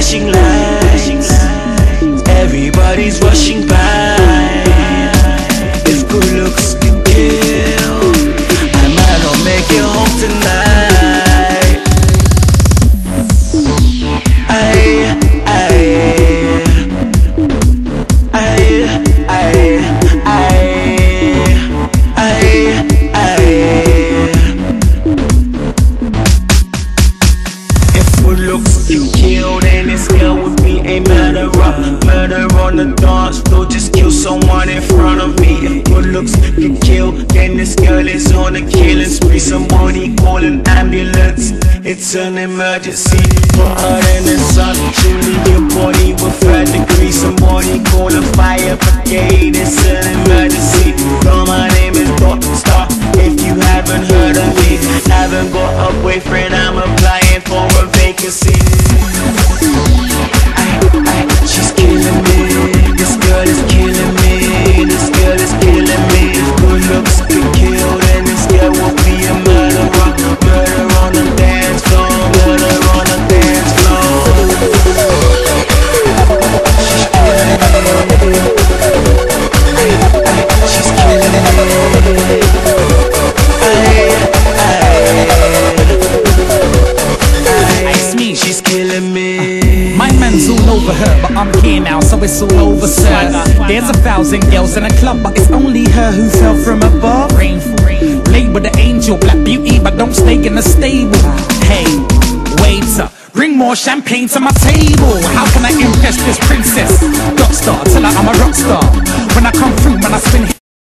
醒来。Looks can kill, then this girl would be a murderer. Murder on the dance floor, just kill someone in front of me. If good looks can kill, then this girl is on a killing spree. Somebody call an ambulance, it's an emergency. Put her in the sun, truly your body will third degree. Somebody call a fire brigade, it's an emergency. Girl, my name is Dotstar. If you haven't heard of me, haven't got a boyfriend, I'm My all over her, but I'm here now, so it's all over, sir. There's a thousand girls in a club, but it's only her who fell from above. Rainful. Label the angel, black beauty, but don't stay in the stable. Hey, waiter, bring more champagne to my table. How can I impress this princess? Rockstar, tell her I'm a rock